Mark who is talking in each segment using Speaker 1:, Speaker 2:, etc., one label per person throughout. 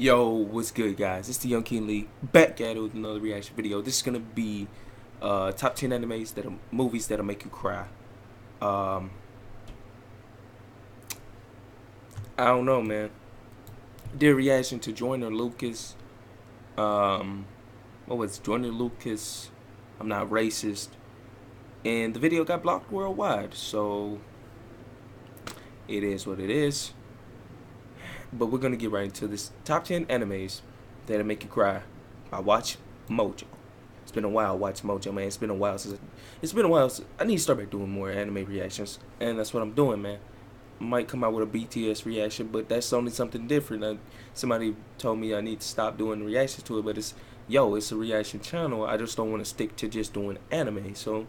Speaker 1: Yo, what's good, guys? It's the Young King Lee back at it with another reaction video. This is gonna be uh, top ten animes that are movies that'll make you cry. Um, I don't know, man. Did reaction to Joyner Lucas. Um, what was it? Joyner Lucas? I'm not racist, and the video got blocked worldwide. So it is what it is. But we're gonna get right into this top ten animes that'll make you cry. I watch Mojo. It's been a while. Watch Mojo, man. It's been a while since. It's been a while. Since, I need to start back doing more anime reactions, and that's what I'm doing, man. Might come out with a BTS reaction, but that's only something different. Somebody told me I need to stop doing reactions to it, but it's yo, it's a reaction channel. I just don't want to stick to just doing anime. So,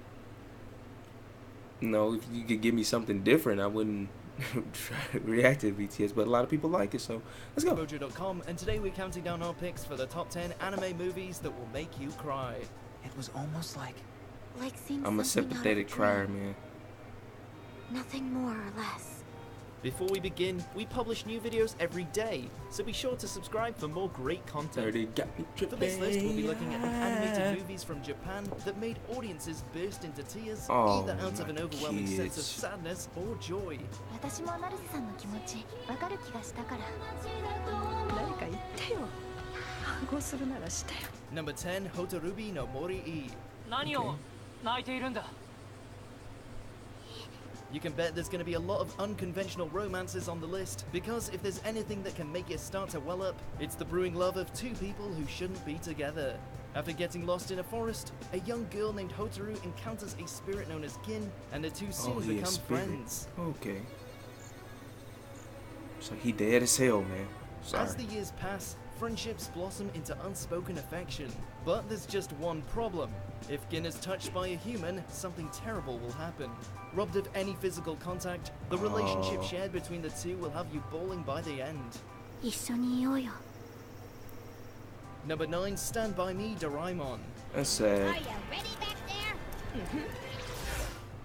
Speaker 1: you know, if you could give me something different, I wouldn't react to BTS, but a lot of people like it, so let's go.
Speaker 2: Mojo.com, and today we're counting down our picks for the top 10 anime movies that will make you cry.
Speaker 3: It was almost like
Speaker 4: Like seeing
Speaker 1: I'm a
Speaker 4: something out of
Speaker 1: sympathetic
Speaker 4: dream.
Speaker 1: crier, man.
Speaker 4: Nothing more or less.
Speaker 2: Before we begin, we publish new videos every day, so be sure to subscribe for more great content. For this list, we'll be looking at animated movies from Japan that made audiences burst into tears,
Speaker 1: oh,
Speaker 2: either out of an overwhelming kids. sense of sadness or joy. Number 10, Hotarubi no
Speaker 5: Mori E. Okay.
Speaker 2: You can bet there's going to be a lot of unconventional romances on the list, because if there's anything that can make it start to well up, it's the brewing love of two people who shouldn't be together. After getting lost in a forest, a young girl named Hotaru encounters a spirit known as Gin, and the two oh, soon
Speaker 1: Oh, he a
Speaker 2: become
Speaker 1: spirit.
Speaker 2: friends.
Speaker 1: Okay. So he dead as hell, man. Sorry.
Speaker 2: As the years pass, friendships blossom into unspoken affection. But there's just one problem. If Gin is touched by a human, something terrible will happen. Robbed of any physical contact, the relationship
Speaker 1: oh.
Speaker 2: shared between the two will have you bawling by the end. Number 9, Stand By Me, Doraemon.
Speaker 1: That's. Are you ready back there?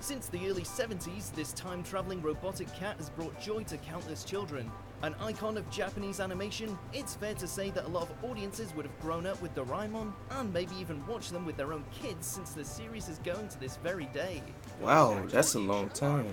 Speaker 2: Since the early 70s, this time-traveling robotic cat has brought joy to countless children. An icon of Japanese animation, it's fair to say that a lot of audiences would have grown up with Doraemon and maybe even watched them with their own kids since the series is going to this very day.
Speaker 1: Wow, that's a long time.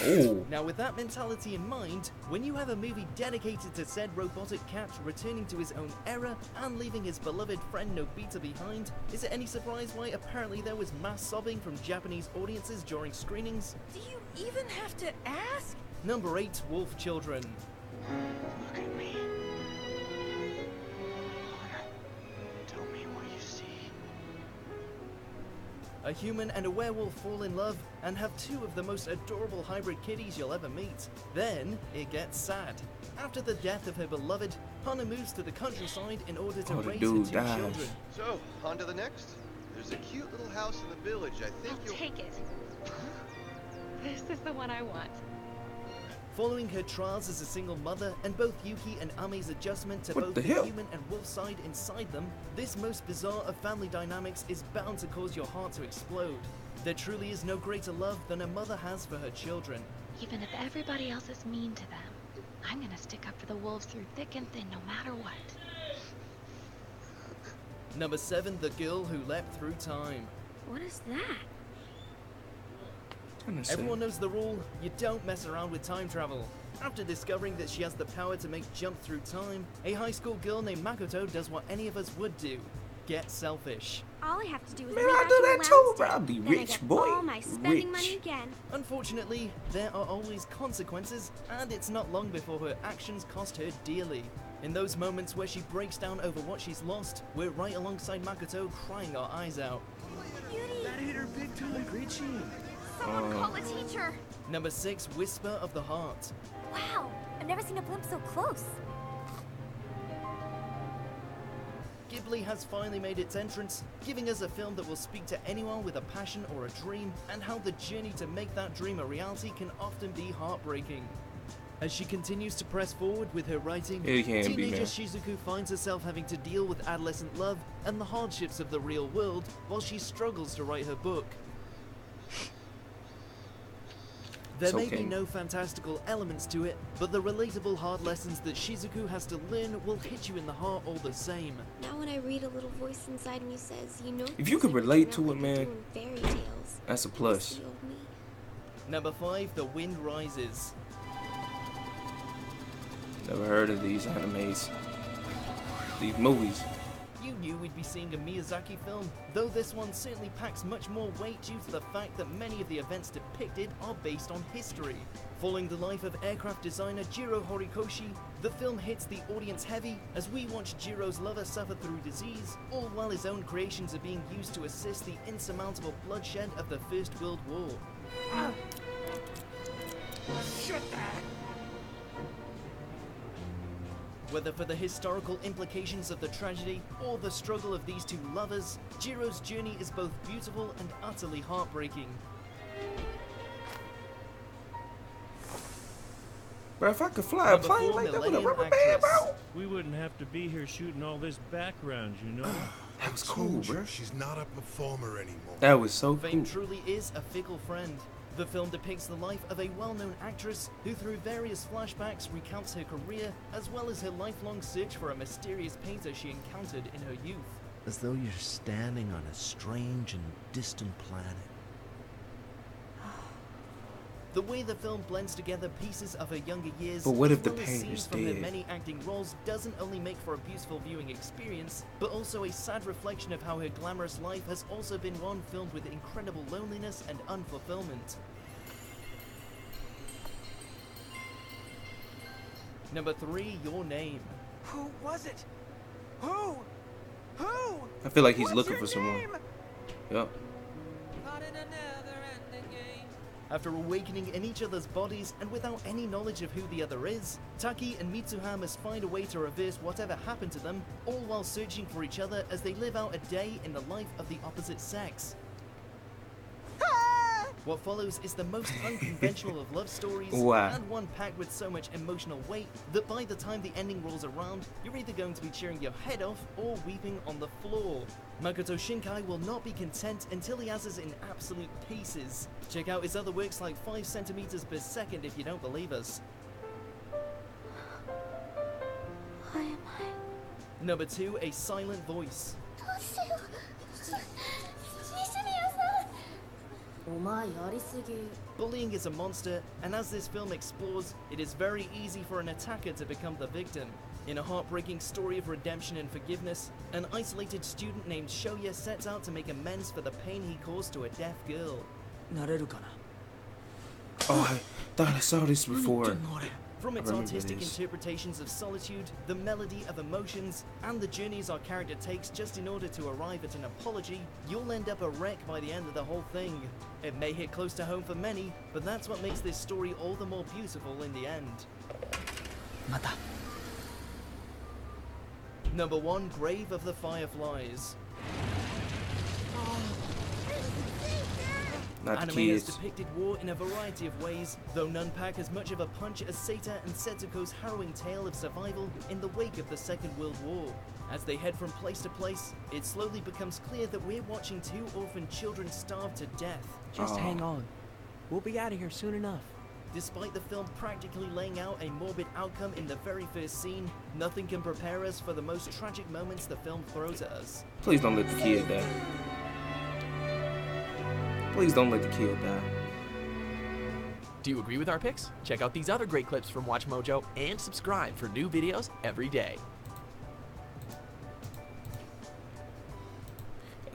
Speaker 1: Oh,
Speaker 2: Now, with that mentality in mind, when you have a movie dedicated to said robotic cat returning to his own era and leaving his beloved friend Nobita behind, is it any surprise why apparently there was mass sobbing from Japanese audiences during screenings?
Speaker 6: Do you even have to ask?
Speaker 2: Number 8, Wolf Children.
Speaker 3: Look at me. Tell me what you see.
Speaker 2: A human and a werewolf fall in love and have two of the most adorable hybrid kitties you'll ever meet. Then it gets sad. After the death of her beloved, Hana moves to the countryside in order to
Speaker 1: Oh, the
Speaker 2: raise
Speaker 1: dude
Speaker 2: her two
Speaker 1: dies.
Speaker 2: children.
Speaker 7: So, on to the next. There's a cute little house in the village. I think
Speaker 8: I'll
Speaker 7: you'll.
Speaker 8: take it. This is the one I want.
Speaker 2: Following her trials as a single mother and both Yuki and Ame's adjustment to
Speaker 1: What
Speaker 2: both
Speaker 1: the
Speaker 2: the, human and wolf side inside them, this most bizarre of family dynamics is bound to cause your heart to explode. There truly is no greater love than a mother has for her children.
Speaker 8: Even if everybody else is mean to them, I'm gonna stick up for the wolves through thick and thin no matter what.
Speaker 2: Number 7, The Girl Who Leapt Through Time.
Speaker 4: What is that?
Speaker 1: Kinda sad.
Speaker 2: Everyone knows the rule you don't mess around with time travel. After discovering that she has the power to make jump through time, a high school girl named Makoto does what any of us would do get selfish.
Speaker 9: All I have to do is
Speaker 1: Man,
Speaker 9: read
Speaker 1: I
Speaker 9: out
Speaker 1: do that too,
Speaker 9: tape.
Speaker 1: bro. I'll be
Speaker 9: Then I
Speaker 1: rich,
Speaker 9: get
Speaker 1: boy.
Speaker 9: all my spending money again.
Speaker 2: Unfortunately, there are always consequences, and it's not long before her actions cost her dearly. In those moments where she breaks down over what she's lost, we're right alongside Makoto crying our eyes out.
Speaker 3: That hit her big time, Richie.
Speaker 9: Someone
Speaker 1: Oh.
Speaker 9: call a teacher.
Speaker 2: Number 6, Whisper of the Heart.
Speaker 9: Wow, I've never seen a blimp so close.
Speaker 2: Ghibli has finally made its entrance, giving us a film that will speak to anyone with a passion or a dream, and how the journey to make that dream a reality can often be heartbreaking. As she continues to press forward with her writing,
Speaker 1: It can be,
Speaker 2: teenager. Shizuku finds herself having to deal with adolescent love and the hardships of the real world while she struggles to write her book. There
Speaker 1: It's
Speaker 2: may
Speaker 1: okay.
Speaker 2: be no fantastical elements to it, but the relatable hard lessons that Shizuku has to learn will hit you in the heart all the same.
Speaker 9: Now when I read a little voice inside me says, you know,
Speaker 1: If you could relate to it,
Speaker 9: like
Speaker 1: man,
Speaker 9: fairy tales.
Speaker 1: That's a plus.
Speaker 9: the old me.
Speaker 2: Number 5, The Wind Rises.
Speaker 1: Never heard of these animes. These movies.
Speaker 2: You knew we'd be seeing a Miyazaki film, though this one certainly packs much more weight due to the fact that many of the events depicted are based on history. Following the life of aircraft designer Jiro Horikoshi, the film hits the audience heavy as we watch Jiro's lover suffer through disease, all while his own creations are being used to assist the insurmountable bloodshed of the First World War. Ah! Whether for the historical implications of the tragedy or the struggle of these two lovers, Jiro's journey is both beautiful and utterly heartbreaking.
Speaker 1: Bro, if I could fly a
Speaker 2: Number
Speaker 1: plane like that with a rubber band,
Speaker 2: Actress.
Speaker 1: bro.
Speaker 10: We wouldn't have to be here shooting all this background, you know?
Speaker 1: That was cool, bro.
Speaker 11: She's not a performer anymore.
Speaker 1: That was so
Speaker 2: Fame
Speaker 1: cool.
Speaker 2: truly is a fickle friend. The film depicts the life of a well known actress who, through various flashbacks, recounts her career as well as her lifelong search for a mysterious painter she encountered in her youth.
Speaker 12: As though you're standing on a strange and distant planet.
Speaker 2: The way the film blends together pieces of her younger years,
Speaker 1: But what if the
Speaker 2: well as
Speaker 1: painter's
Speaker 2: scenes from her many acting roles, doesn't only make for a beautiful viewing experience, but also a sad reflection of how her glamorous life has also been one filled with incredible loneliness and unfulfillment. Number three, your name.
Speaker 3: Who was it? Who? Who?
Speaker 1: I feel like he's
Speaker 3: What's
Speaker 1: looking
Speaker 3: your
Speaker 1: for someone.
Speaker 3: name?
Speaker 1: Yep.
Speaker 2: After awakening in each other's bodies and without any knowledge of who the other is, Taki and Mitsuha must find a way to reverse whatever happened to them, all while searching for each other as they live out a day in the life of the opposite sex. What follows is the most unconventional of love stories,
Speaker 1: Wow.
Speaker 2: and one packed with so much emotional weight that by the time the ending rolls around, you're either going to be cheering your head off or weeping on the floor. Makoto Shinkai will not be content until he has us in absolute pieces. Check out his other works like 5 centimeters per second if you don't believe us.
Speaker 9: Why am I?
Speaker 2: Number 2, A Silent Voice. Bullying is a monster, and as this film explores, it is very easy for an attacker to become the victim. In a heartbreaking story of redemption and forgiveness, an isolated student named Shoya sets out to make amends for the pain he caused to a deaf girl.
Speaker 1: Oh, I thought I saw this before.
Speaker 2: From its artistic interpretations of solitude, the melody of emotions, and the journeys our character takes just in order to arrive at an apology, you'll end up a wreck by the end of the whole thing. It may hit close to home for many, but that's what makes this story all the more beautiful in the end.
Speaker 3: また
Speaker 2: Number 1 Grave of the Fireflies.
Speaker 1: Not the
Speaker 2: Anime has depicted war in a variety of ways, though none pack as much of a punch as Seita and Setsuko's harrowing tale of survival in the wake of the Second World War. As they head from place to place, it slowly becomes clear that we're watching two orphan children starve to death.
Speaker 3: Just
Speaker 1: Aw.
Speaker 3: hang on. We'll be out of here soon enough.
Speaker 2: Despite the film practically laying out a morbid outcome in the very first scene, nothing can prepare us for the most tragic moments the film throws at us.
Speaker 1: Please don't let the kid die. Please don't let the kid die.
Speaker 13: Do you agree with our picks? Check out these other great clips from Watch Mojo and subscribe for new videos every day.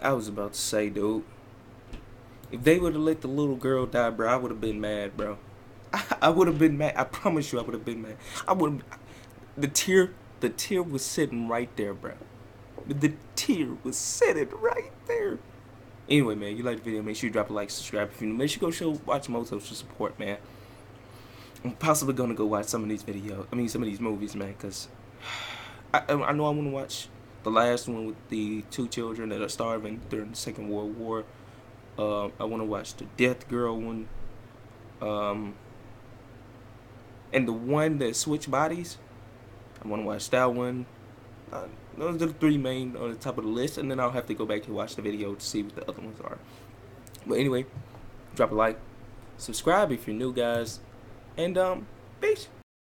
Speaker 1: I was about to say, dude. If they would have let the little girl die, bro, I would have been mad, bro. I, would have been mad. I promise you, I would have been mad. I would. The tear, the tear was sitting right there, bro. The tear was sitting right there. Anyway, man, you like the video, make sure you drop a like, subscribe if you're new. Make sure you go show Watch Mojo for support, man. I'm possibly gonna go watch some of these videos. I mean, some of these movies, man, because I, I I know I want to watch the last one with the two children that are starving during the Second World War. Uh, I want to watch the Death Girl one. Um, and the one that switch bodies. I want to watch that one. Uh, those are the three main on the top of the list, and then I'll have to go back and watch the video to see what the other ones are. But anyway, drop a like, Subscribe if you're new, guys. And um, peace.